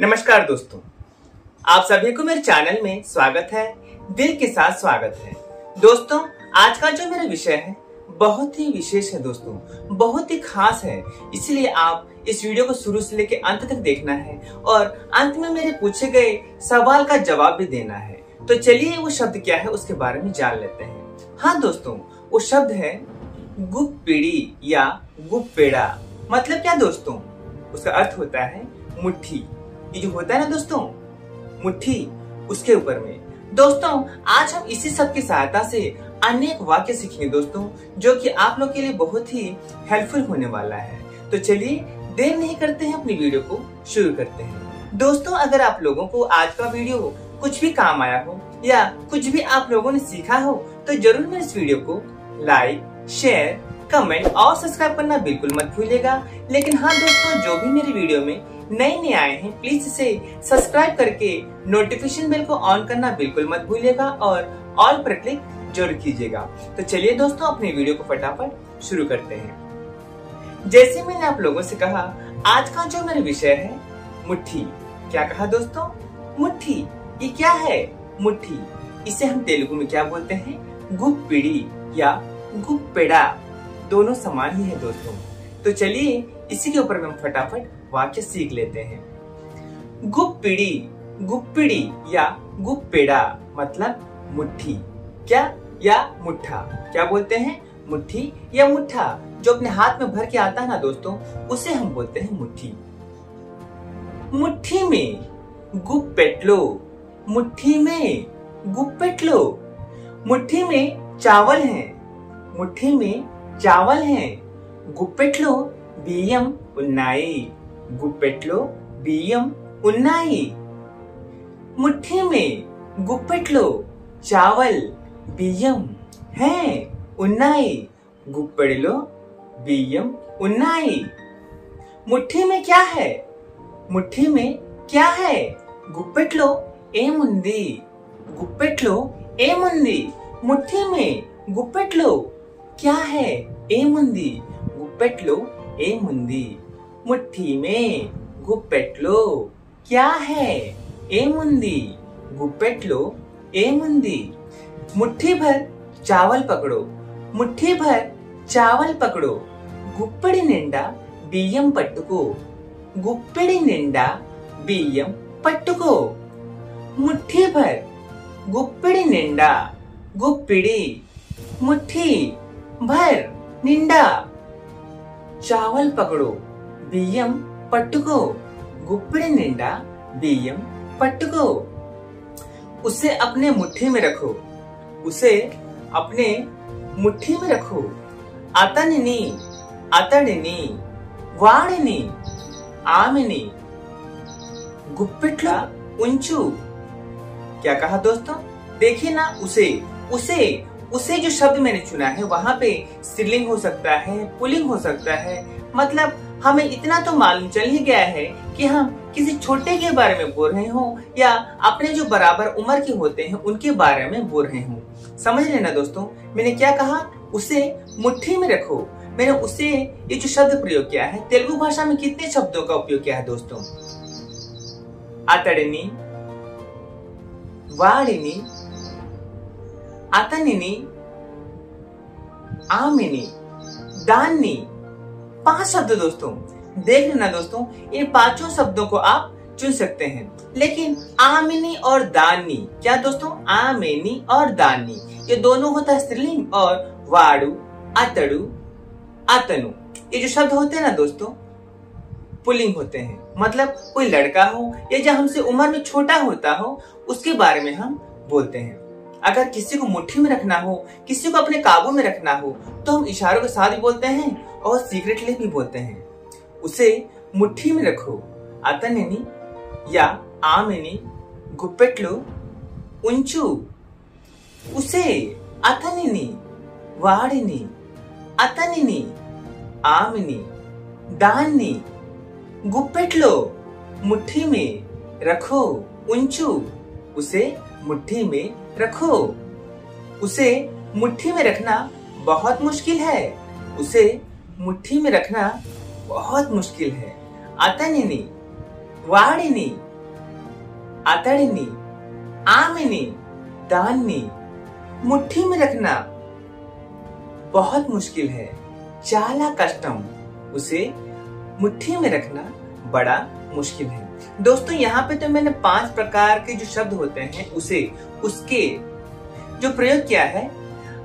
नमस्कार दोस्तों। आप सभी को मेरे चैनल में स्वागत है, दिल के साथ स्वागत है। दोस्तों, आज का जो मेरा विषय है, बहुत ही विशेष है दोस्तों, बहुत ही खास है। इसलिए आप इस वीडियो को शुरू से लेकर अंत तक देखना है और अंत में मेरे पूछे गए सवाल का जवाब भी देना है। तो चलिए, वो शब्द क्या है उसके बारे में जान लेते हैं। हाँ दोस्तों, वो शब्द है गुप पीढ़ी या गुप पेड़ा मतलब क्या दोस्तों? उसका अर्थ होता है मुट्ठी। ये जो होता है ना दोस्तों, मुट्ठी, उसके ऊपर में। दोस्तों, आज हम इसी सब की सहायता से अनेक वाक्य सीखेंगे दोस्तों, जो कि आप लोग के लिए बहुत ही हेल्पफुल होने वाला है। तो चलिए, देर नहीं करते हैं अपनी वीडियो को, शुरू करते हैं। दोस्तों, अगर आप लोगों को आज का वीडियो कुछ भी काम आया हो, या कुछ भी आप लोगों ने सीखा हो तो ज़रूर मेरे इस वीडियो को लाइक शेयर कमेंट और सब्सक्राइब करना बिल्कुल मत भूलिएगा। लेकिन हाँ दोस्तों, जो भी मेरी वीडियो में नए नए आए हैं। प्लीज़ इसे सब्सक्राइब करके नोटिफिकेशन बेल को ऑन करना बिल्कुल मत भूलिएगा और ऑल पर क्लिक ज़रूर कीजिएगा। तो चलिए दोस्तों, अपने वीडियो को फटाफट शुरू करते हैं। जैसे मैंने आप लोगों से कहा, आज का जो मेरा विषय है, मुट्ठी। क्या कहा दोस्तों? मुट्ठी। ये क्या है? मुट्ठी। इसे हम तेलुगु में क्या बोलते हैं? गुप पीढ़ी या गुप पेड़ा दोनों समान ही है दोस्तों। तो चलिए इसी के ऊपर हम फटाफट वाक्य सीख लेते हैं। गुप्पीड़ी गुप्पीड़ी या गुप्पेड़ा मतलब मुट्ठी। क्या या मुट्ठा? क्या बोलते हैं? मुट्ठी या मुट्ठा, जो अपने हाथ में भर के आता है ना दोस्तों, उसे हम बोलते हैं मुट्ठी। मुट्ठी में गुप्पेटलो, मुट्ठी में गुप्पेटलो। मुट्ठी में चावल है, मुट्ठी में चावल है। గుప్పెట్లో బియ్యం ఉన్నాయి. గుప్పెట్లో బియ్యం ఉన్నాయి. मुट्ठी में गुप्पट लो चावल बियम है उन्नाई गुप्पड़ लो बियम उन्नाई मुट्ठी में क्या है मुट्ठी में क्या है गुप्पट लो ఏముంది? గుప్పెట్లో ఏముంది? ముట్ఠీ మే గుప్పెట్లో క్యా హై? ఏముంది? గుప్పెట్లో ఏముంది ముఠ్ఠీ మే గుప్పెట్లో क्या है ఏముంది గుప్పెట్లో ఏముంది मुट्ठी भर चावल पकड़ो मुट्ठी भर चावल पकड़ो గుప్పెడి నిండా బియ్యం పట్టుకో గుప్పెడి నిండా బియ్యం పట్టుకో ముఠ్ఠీ భర్ గుప్పెడి నిండా గుప్పిడి ముఠ్ఠీ భర్ నిండా चावल पकड़ो बियम पट्टुको गुप्पड़ी निंडा बियम पट्टुको उसे अपने मुट्ठी में रखो। उसे अपने मुट्ठी में रखो। अतनिनी अतडिनी वाणिनी, आमिनी। गुप्पिटला उंचू। क्या कहा दोस्तों? देखिए ना, उसे उसे उसे जो शब्द मैंने चुना है, वहाँ पे स्त्रीलिंग हो सकता है, पुलिंग हो सकता है। मतलब हमें इतना तो मालूम चल ही गया है कि हम किसी छोटे के बारे में बोल रहे हो या अपने जो बराबर उम्र के होते हैं, उनके बारे में बोल रहे हो। समझ लेना दोस्तों? मैंने क्या कहा? उसे मुट्ठी में रखो। मैंने उसे ये जो शब्द प्रयोग किया है, तेलुगु भाषा में कितने शब्दों का उपयोग किया है दोस्तों? अतड़नी वाड़िनी अतनिनी आमिनी दानी पाँच शब्द दोस्तों देख लेना दोस्तों इन पाँचों शब्दों को आप चुन सकते हैं लेकिन आमिनी और दानी क्या दोस्तों आमिनी और दानी ये दोनों होता है स्त्रीलिंग और वाड़ू अतड़ू अतनु ये जो शब्द होते हैं ना दोस्तों पुलिंग होते हैं मतलब कोई लड़का हो या जो हमसे उम्र में छोटा होता हो उसके बारे में हम बोलते हैं अगर किसी को मुट्ठी में रखना हो, किसी को अपने काबू में रखना हो तो हम इशारों के साथ भी बोलते हैं और सीक्रेटली भी बोलते हैं। उसे मुट्ठी में रखो। अतनेनी या आमेनी, गुप्पेटलो, उंचू। उसे अतनिनी वाड़िनी अतनिनी आमिनी, दानी, गुप्पेटलो, मुट्ठी में रखो। उंचू, उसे मुट्ठी में रखो। उसे मुट्ठी में रखना बहुत मुश्किल है। उसे मुट्ठी में रखना बहुत मुश्किल है। अतनिनी वाड़िनी अतड़नी आमिनी, दाननी, मुट्ठी में रखना बहुत मुश्किल है। चाला कष्टम उसे मुट्ठी में रखना बड़ा मुश्किल है। दोस्तों, यहाँ पे तो मैंने पाँच प्रकार के जो शब्द होते हैं, उसे, उसके जो प्रयोग किया है,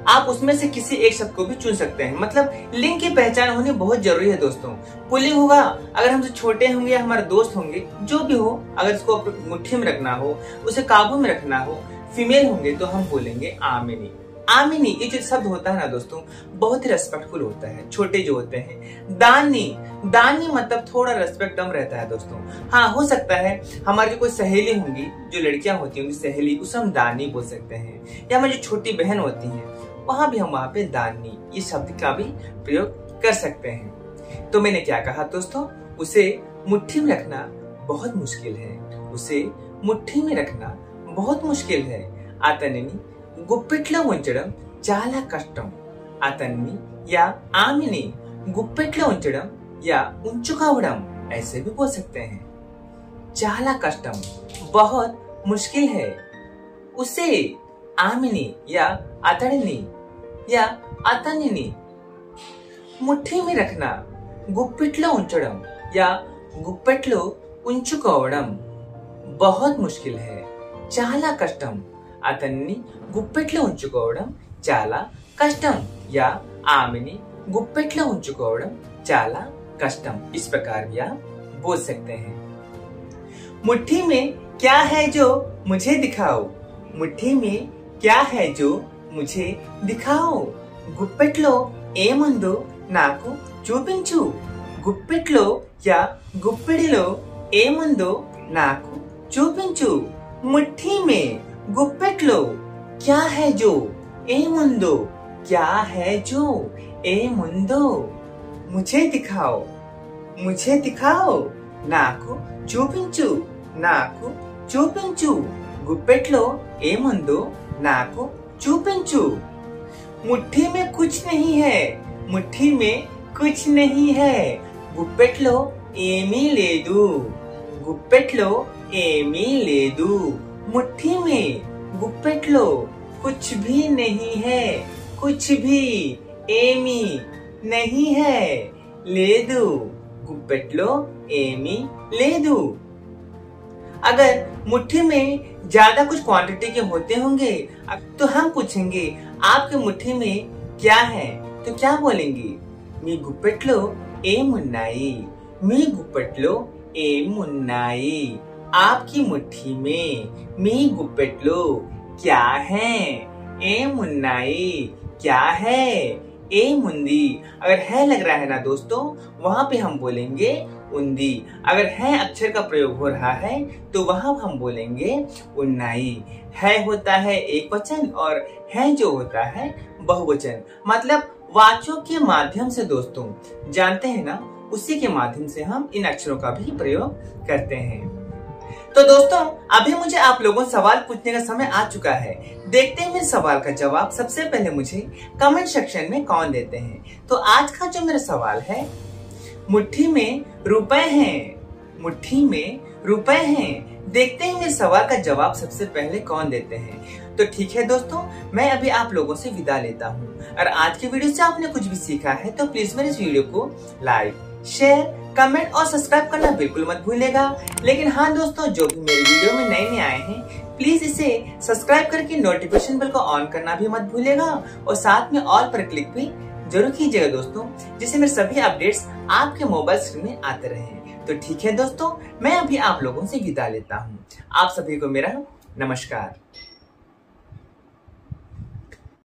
आप उसमें से किसी एक शब्द को भी चुन सकते हैं। मतलब लिंग की पहचान होनी बहुत ज़रूरी है दोस्तों। पुलिंग होगा अगर हमसे छोटे होंगे या हमारे दोस्त होंगे, जो भी हो, अगर इसको मुट्ठी में रखना हो, उसे काबू में रखना हो, फीमेल होंगे तो हम बोलेंगे आमिनी। आमिनी, ये जो शब्द होता है ना दोस्तों, बहुत ही रेस्पेक्टफुल होता है, छोटे जो होते हैं। दानी दानी मतलब थोड़ा रेस्पेक्ट कम रहता है दोस्तों। हाँ हो सकता है हमारी जो कोई सहेली होंगी, जो लड़कियाँ होती होंगी सहेली, उसे हम दानी बोल सकते हैं। या हमारी जो छोटी बहन होती है, वहाँ भी हम वहाँ पे दानी, ये शब्द का भी प्रयोग कर सकते हैं। तो मैंने क्या कहा दोस्तों? उसे मुट्ठी में रखना बहुत मुश्किल है। उसे मुट्ठी में रखना बहुत मुश्किल है। आता नहीं गुप्पेटम चला उचम या कष्ट बहुत मुश्किल है. उसे आमिनी या अतड़नी या अतनिनी मुट्ठी में रखना गुप्पेट उचम या गुप्पेट उचुकोव बहुत मुश्किल है. चला कष्ट అతన్ని चला कष्ट या आमनी चला कष्ट इस प्रकार भी आप बोल सकते हैं मुट्ठी में क्या है जो मुझे दिखाओ मुट्ठी में क्या है जो मुझे दिखाओ గుప్పెట్లో ఏముందో నాకు చూపించు. గుప్పెట్లో, యా, గుప్పెడిలో ఏముందో नाकु चूपिंचु मुट्ठी में గుప్పెట్లో క్యా హే జో ఏముందో క్యా హే జో ఏముందో ముచే దిఖావ్ ముచే దిఖావ్ నాకు చూపించు నాకు చూపించు గుప్పెట్లో ఏముందో నాకు చూపించు ముఠ్ఠీ మే కుచ్ నహీ హే ముఠ్ఠీ మే కుచ్ నహీ హే గుప్పెట్లో ఏమీ లేదు గుప్పెట్లో ఏమీ లేదు मुट्ठी में गुप्पेटलो कुछ भी नहीं है कुछ भी ఏమీ नहीं है లేదు గుప్పెట్లో ఏమీ లేదు अगर मुट्ठी में ज्यादा कुछ क्वांटिटी के होते होंगे तो हम पूछेंगे आपके मुट्ठी में क्या है तो क्या बोलेंगे మీ గుప్పెట్లో ఏమున్నాయి మీ గుప్పెట్లో ఏమున్నాయి आपकी मुट्ठी में मी गुप्पेटलो क्या है? ए मुन्नाई, क्या है? ए मुंदी, अगर है लग रहा है ना दोस्तों, वहाँ पे हम बोलेंगे उंदी। अगर है अक्षर का प्रयोग हो रहा है तो वहाँ हम बोलेंगे उन्नाई। है होता है एक वचन और है जो होता है बहुवचन। मतलब वाचों के माध्यम से दोस्तों, जानते हैं ना, उसी के माध्यम से हम इन अक्षरों का भी प्रयोग करते हैं। तो दोस्तों, अभी मुझे आप लोगों सवाल पूछने का समय आ चुका है। देखते हैं मेरे सवाल का जवाब। सबसे पहले मुझे कमेंट सेक्शन में कौन देते हैं? तो आज का जो मेरा सवाल है, मुट्ठी में रुपए हैं, मुट्ठी में रुपए हैं। देखते हैं मेरे सवाल का जवाब सबसे पहले कौन देते हैं? तो ठीक है दोस्तों, मैं अभी आप लोगों से विदा लेता हूँ। और आज की वीडियो से आपने कुछ भी सीखा है तो प्लीज़ मेरे इस वीडियो को लाइक शेयर कमेंट और सब्सक्राइब करना बिल्कुल मत भूलेगा लेकिन हाँ दोस्तों, जो भी मेरे वीडियो में नए नए आए हैं प्लीज़ इसे सब्सक्राइब करके नोटिफिकेशन बेल को ऑन करना भी मत भूलेगा और साथ में ऑल पर क्लिक भी ज़रूर कीजिएगा दोस्तों, जिससे मेरे सभी अपडेट्स आपके मोबाइल स्क्रीन में आते रहे। तो ठीक है दोस्तों, मैं अभी आप लोगों से विदा लेता हूँ। आप सभी को मेरा नमस्कार।